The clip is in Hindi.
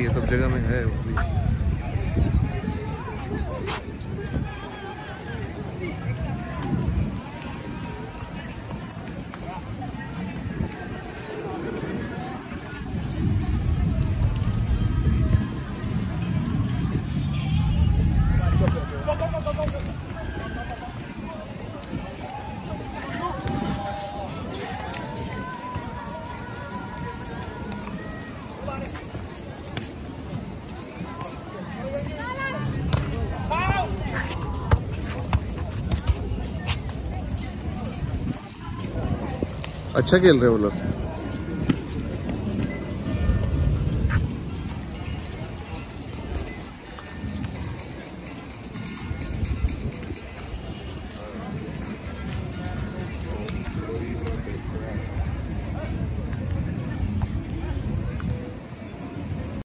बाकी ये सब जगह में है वो भी। अच्छा खेल रहे हो लोग?